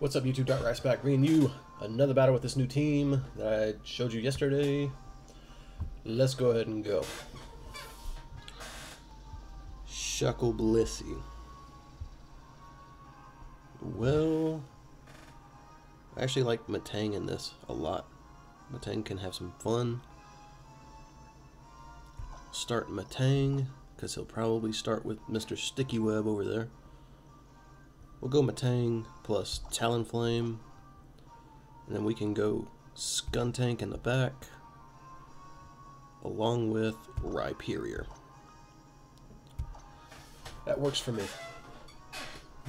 What's up, YouTube? Dark Rattz back, bringing you another battle with this new team that I showed you yesterday. Let's go ahead and go. Shuckle Blissey. Well, I actually like Metang in this a lot. Metang can have some fun. Start Metang, because he'll probably start with Mr. Sticky Web over there. We'll go Metang plus Talonflame. And then we can go Skuntank in the back. Along with Rhyperior. That works for me.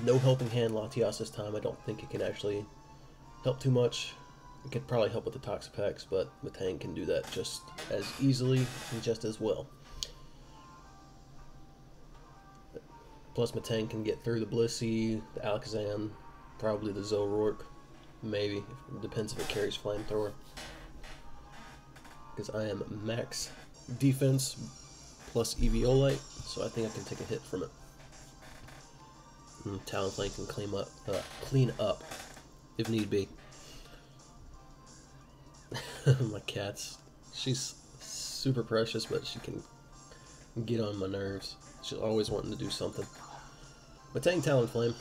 No helping hand Latias this time. I don't think it can actually help too much. It could probably help with the Toxapex, but Metang can do that just as easily and just as well. Plus, Metang can get through the Blissey, the Alakazam, probably the Zoroark, maybe. Depends if it carries Flamethrower. Because I am max defense plus Eviolite, so I think I can take a hit from it. And Talonflame can clean up, uh, clean up if need be. my cat's, she's super precious, but she can get on my nerves. She's always wanting to do something. Metang Talonflame.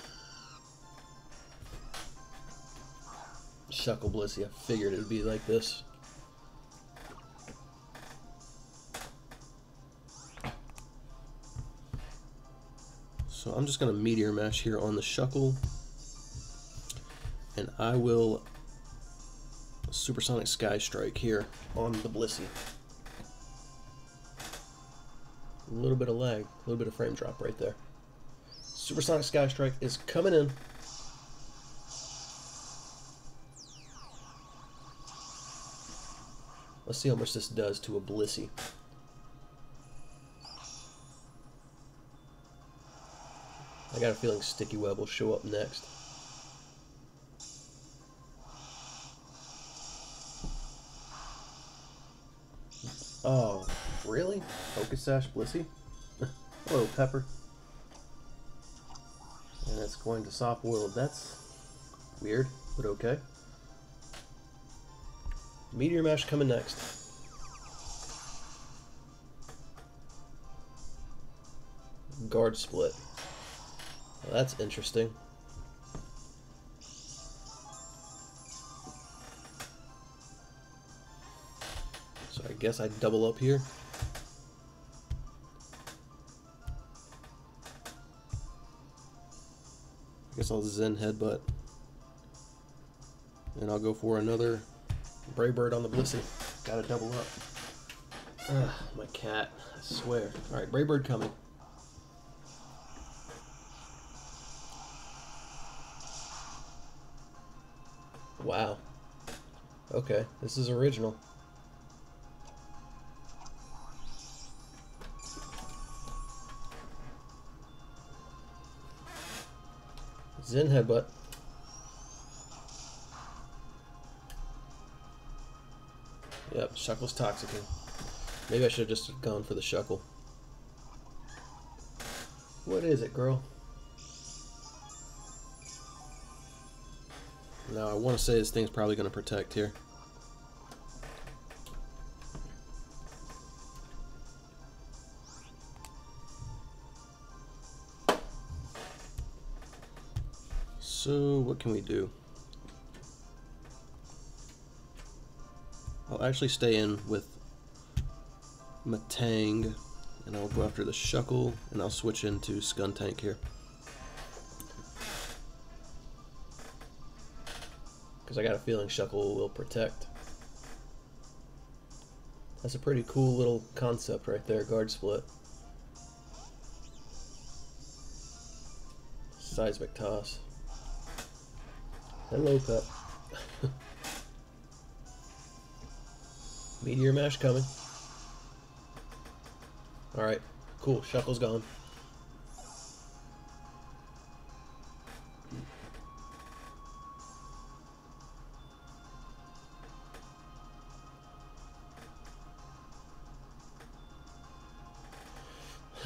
Shuckle Blissey, I figured it would be like this. So I'm just going to Meteor Mash here on the Shuckle. And I will Supersonic Sky Strike here on the Blissey. A little bit of lag, a little bit of frame drop right there. Supersonic Sky Strike is coming in. Let's see how much this does to a Blissey. I got a feeling Sticky Web will show up next. Oh, really? Focus Sash Blissey? Hello, Pepper. Going to soft boil. That's weird, but okay. Meteor Mash coming next. Guard Split. Well, that's interesting. So I guess I double up here. I guess I'll Zen Headbutt. And I'll go for another Brave Bird on the Blissey. Gotta double up. Ugh, my cat, I swear. Alright, Brave Bird coming. Wow. Okay, this is original. Zen Headbutt. Yep, Shuckle's toxic. Maybe I should have just gone for the Shuckle. What is it, girl? Now, I want to say this thing's probably going to protect here. So, what can we do? I'll actually stay in with Metang, and I'll go after the Shuckle, and I'll switch into Skuntank here. Because I got a feeling Shuckle will protect. That's a pretty cool little concept right there, guard split. Seismic toss. Hello, Pep. Meteor Mash coming. Alright, cool. Shuckle's gone.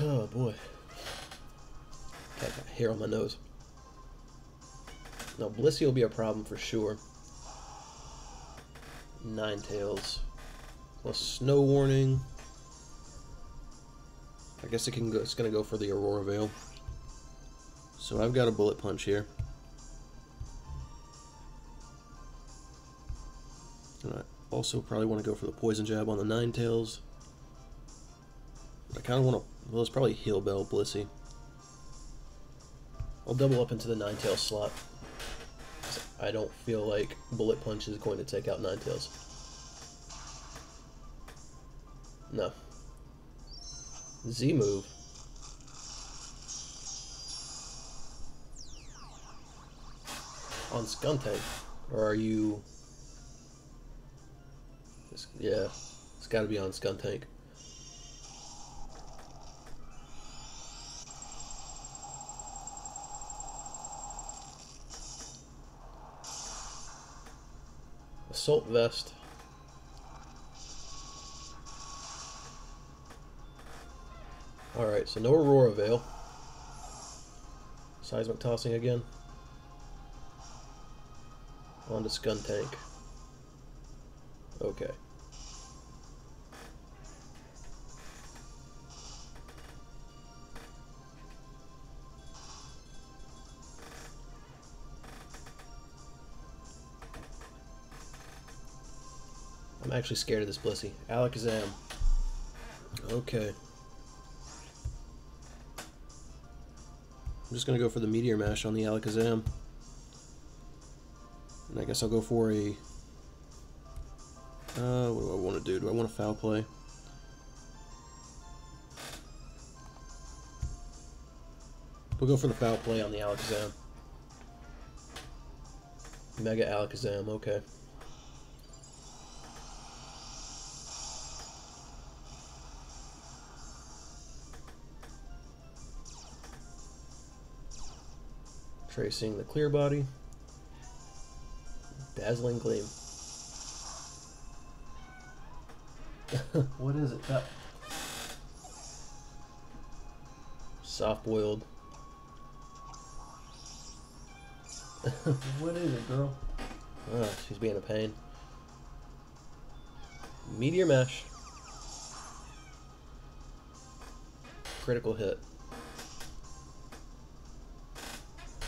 Oh boy. Got hair on my nose. Now, Blissey will be a problem for sure. Ninetales. Plus Snow Warning. I guess it can go, it's to go for the Aurora Veil. So I've got a Bullet Punch here. And I also probably want to go for the Poison Jab on the Ninetales. I kind of want to... Well, it's probably Heal Bell Blissey. I'll double up into the Ninetales slot. I don't feel like Bullet Punch is going to take out Ninetales. No. Z move. On Skuntank. Or are you... Yeah, it's gotta be on Skuntank. Assault Vest. Alright, so no Aurora Veil. Seismic tossing again. On to Skuntank. Okay. Actually scared of this Blissey. Alakazam. Okay. I'm just going to go for the Meteor Mash on the Alakazam. And I guess I'll go for a... Uh, what do I want to do? Do I want to foul play? We'll go for the foul play on the Alakazam. Mega Alakazam, okay. Tracing the clear body. Dazzling gleam. what is it? That soft boiled. what is it, girl? Oh, she's being a pain. Meteor Mash. Critical hit.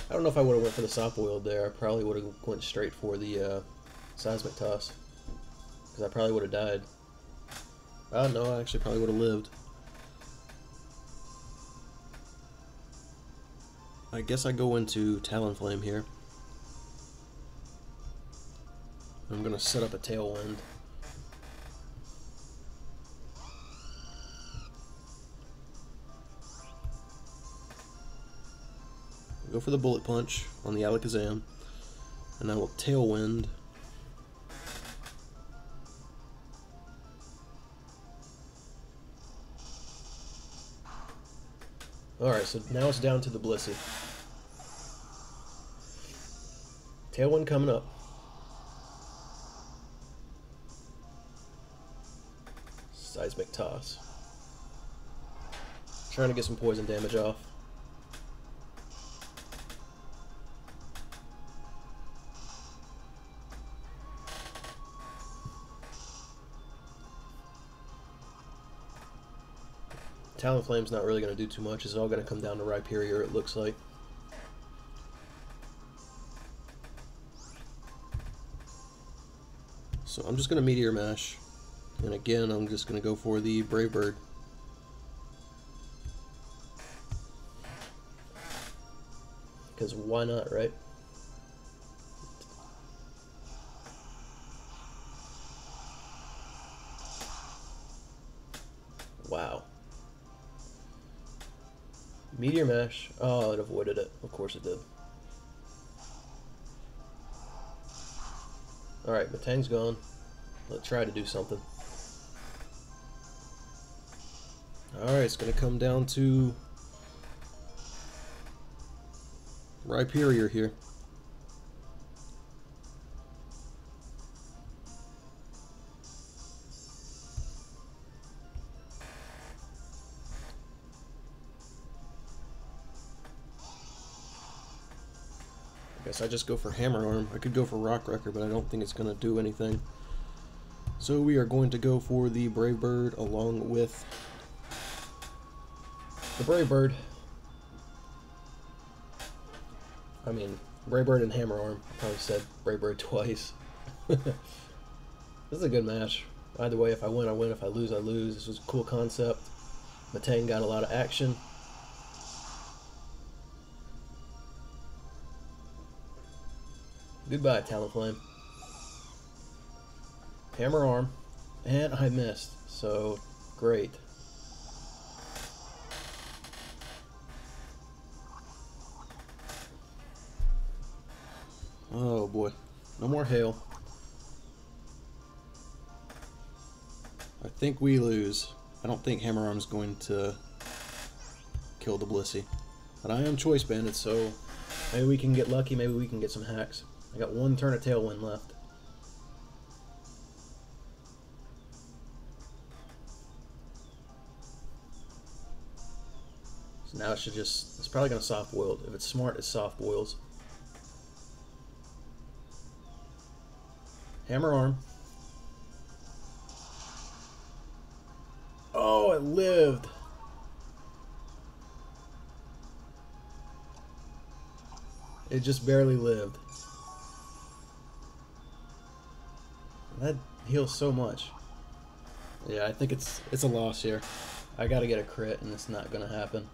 I don't know if I would have went for the soft boiled there. I probably would have went straight for the uh, seismic toss. Because I probably would have died. Oh no, I actually probably would have lived. I guess I go into Talonflame here. I'm going to set up a Tailwind. Go for the Bullet Punch on the Alakazam. And I will Tailwind. Alright, so now it's down to the Blissey. Tailwind coming up. Seismic Toss. Trying to get some poison damage off. Talonflame's not really going to do too much. It's all going to come down to Rhyperior, it looks like. So I'm just going to Meteor Mash. And again, I'm just going to go for the Brave Bird. Because why not, right? Wow. Meteor Mash. Oh, it avoided it. Of course it did. Alright, Metang's gone. Let's try to do something. Alright, it's going to come down to Rhyperior here. Guess I just go for Hammer Arm. I could go for Rock Wrecker, but I don't think it's going to do anything. So we are going to go for the Brave Bird along with the Brave Bird. I mean, Brave Bird and Hammer Arm. I probably said Brave Bird twice. this is a good match. Either way, if I win, I win. If I lose, I lose. This was a cool concept. Metang got a lot of action. Goodbye, Talonflame. Hammer Arm. And I missed, so great. Oh boy. No more hail. I think we lose. I don't think Hammer Arm's going to kill the Blissey. But I am Choice Banded, so maybe we can get lucky, maybe we can get some hacks. I got one turn of Tailwind left. So now it should just, it's probably going to soft boil. If it's smart, it soft boils. Hammer arm. Oh, it lived. It just barely lived. That heals so much. Yeah, I think it's it's a loss here. I gotta get a crit and it's not gonna happen.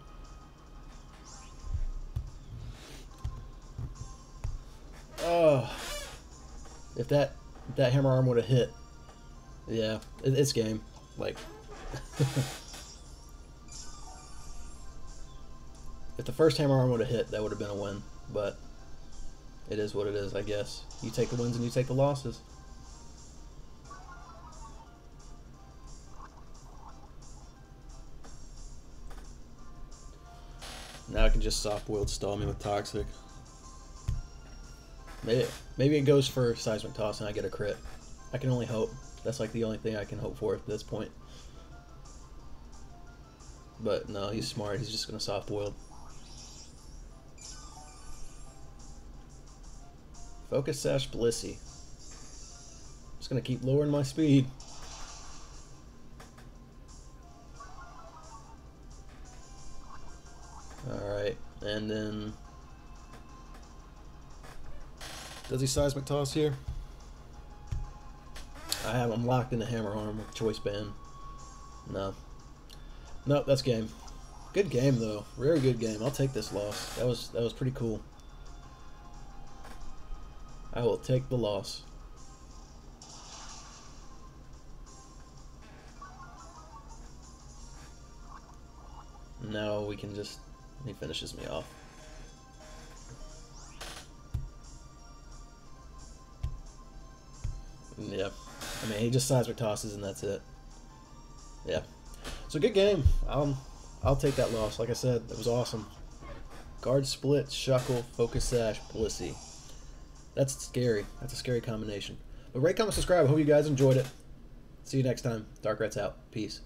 Oh, if that that hammer arm would have hit, yeah, it, it's game. Like, if the first hammer arm would have hit, that would have been a win. But it is what it is, I guess. You take the wins and you take the losses. Just soft boiled stall me with toxic. Maybe, maybe it goes for seismic toss and I get a crit. I can only hope. That's like the only thing I can hope for at this point. But no, he's smart. He's just gonna soft boil. Focus Sash Blissey. Just gonna keep lowering my speed. And then... Does he seismic toss here? I have him locked in the hammer arm with choice band. No. No, that's game. Good game though. Very good game. I'll take this loss. That was that was pretty cool. I will take the loss. Now we can just he finishes me off. Yeah. I mean, he just seismic tosses and that's it. Yeah. So good game. Um, I'll take that loss. Like I said, it was awesome. Guard split, Shuckle, Focus Sash, Blissey. That's scary. That's a scary combination. But rate, comment, subscribe. I hope you guys enjoyed it. See you next time. Dark Rattz out. Peace.